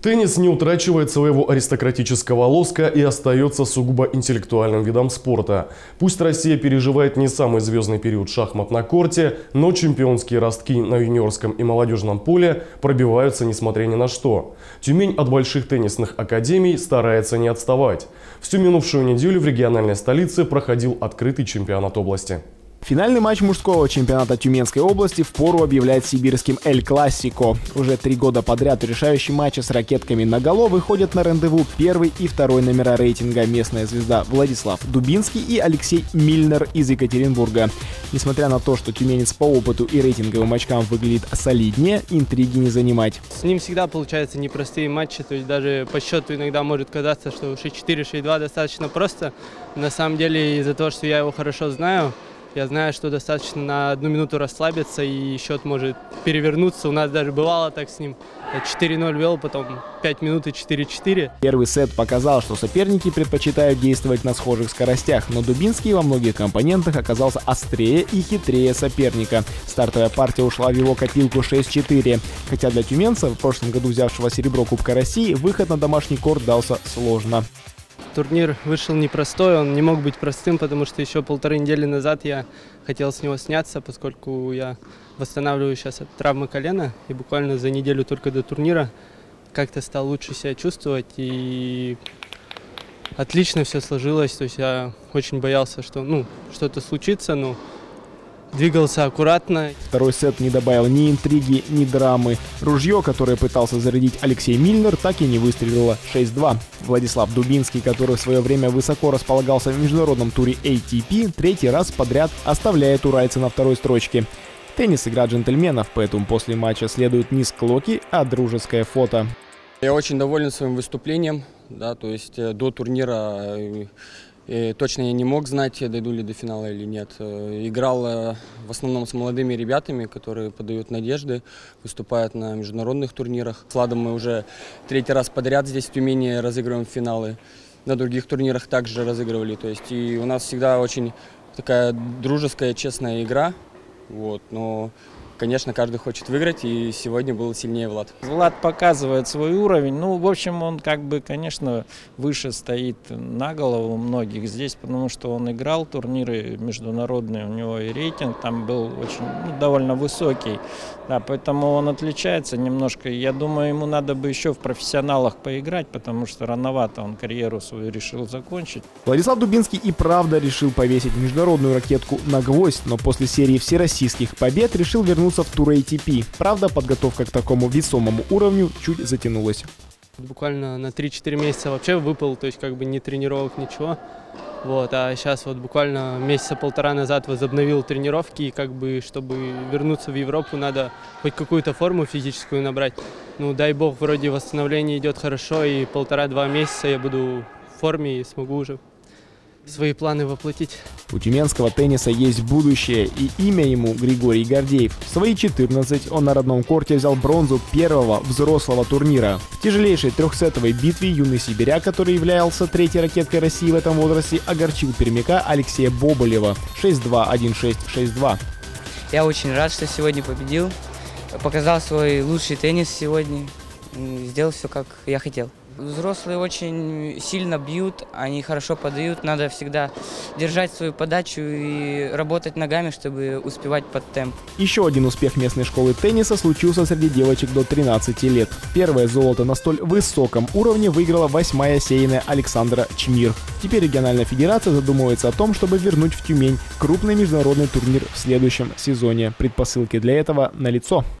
Теннис не утрачивает своего аристократического лоска и остается сугубо интеллектуальным видом спорта. Пусть Россия переживает не самый звездный период шахмат на корте, но чемпионские ростки на юниорском и молодежном поле пробиваются несмотря ни на что. Тюмень от больших теннисных академий старается не отставать. Всю минувшую неделю в региональной столице проходил открытый чемпионат области. Финальный матч мужского чемпионата Тюменской области в пору объявляет сибирским «Эль Классико». Уже три года подряд решающие матчи с ракетками на голову выходят на рандеву первый и второй номера рейтинга местная звезда Владислав Дубинский и Алексей Мильнер из Екатеринбурга. Несмотря на то, что тюменец по опыту и рейтинговым очкам выглядит солиднее, интриги не занимать. С ним всегда получаются непростые матчи, то есть даже по счету иногда может казаться, что 6-4, 6-2 достаточно просто. На самом деле из-за того, что я его хорошо знаю, я знаю, что достаточно на одну минуту расслабиться, и счет может перевернуться. У нас даже бывало так с ним. 4-0 вел, потом 5 минут и 4-4. Первый сет показал, что соперники предпочитают действовать на схожих скоростях, но Дубинский во многих компонентах оказался острее и хитрее соперника. Стартовая партия ушла в его копилку 6-4. Хотя для тюменца, в прошлом году взявшего серебро Кубка России, выход на домашний корт дался сложно. Турнир вышел непростой, он не мог быть простым, потому что еще полторы недели назад я хотел с него сняться, поскольку я восстанавливаю сейчас от травмы колена, и буквально за неделю только до турнира как-то стал лучше себя чувствовать, и отлично все сложилось, то есть я очень боялся, что ну, что-то случится, но двигался аккуратно. Второй сет не добавил ни интриги, ни драмы. Ружье, которое пытался зарядить Алексей Мильнер, так и не выстрелило 6-2. Владислав Дубинский, который в свое время высоко располагался в международном туре ATP, третий раз подряд оставляет уральца на второй строчке. Теннис – игра джентльменов, поэтому после матча следует не склоки, а дружеское фото. Я очень доволен своим выступлением, да, то есть э, до турнира э, и точно я не мог знать, дойду ли до финала или нет. Э, играл э, в основном с молодыми ребятами, которые подают надежды, выступают на международных турнирах. С Ладом мы уже третий раз подряд здесь в Тюмени разыгрываем финалы. На других турнирах также разыгрывали. То есть и у нас всегда очень такая дружеская, честная игра. Вот, но Конечно, каждый хочет выиграть, и сегодня был сильнее Влад. Влад показывает свой уровень. Ну, в общем, он как бы, конечно, выше стоит на голову многих здесь, потому что он играл турниры международные, у него и рейтинг там был очень ну, довольно высокий. Да, поэтому он отличается немножко. Я думаю, ему надо бы еще в профессионалах поиграть, потому что рановато он карьеру свою решил закончить. Владислав Дубинский и правда решил повесить международную ракетку на гвоздь, но после серии всероссийских побед решил вернуться вернулся в тур ATP. Правда, подготовка к такому весомому уровню чуть затянулась. Буквально на 3-4 месяца вообще выпал, то есть как бы не тренировок, ничего. Вот, а сейчас вот буквально месяца полтора назад возобновил тренировки, и как бы, чтобы вернуться в Европу, надо хоть какую-то форму физическую набрать. Ну, дай бог, вроде восстановление идет хорошо, и полтора-два месяца я буду в форме и смогу уже свои планы воплотить. У тюменского тенниса есть будущее, и имя ему Григорий Гордеев. В свои 14 он на родном корте взял бронзу первого взрослого турнира. В тяжелейшей трехсетовой битве юный сибиряк, который являлся третьей ракеткой России в этом возрасте, огорчил пермяка Алексея Боболева 6-2, 1-6, 6-2. Я очень рад, что сегодня победил. Показал свой лучший теннис сегодня. Сделал все, как я хотел. Взрослые очень сильно бьют, они хорошо подают. Надо всегда держать свою подачу и работать ногами, чтобы успевать под темп. Еще один успех местной школы тенниса случился среди девочек до 13 лет. Первое золото на столь высоком уровне выиграла восьмая сеянная Александра Чмир. Теперь региональная федерация задумывается о том, чтобы вернуть в Тюмень крупный международный турнир в следующем сезоне. Предпосылки для этого налицо.